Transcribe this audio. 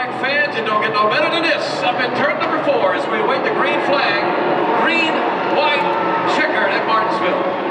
black fans, you don't get no better than this. Up in turn number four as we await the green flag. Green, white, checkered at Martinsville.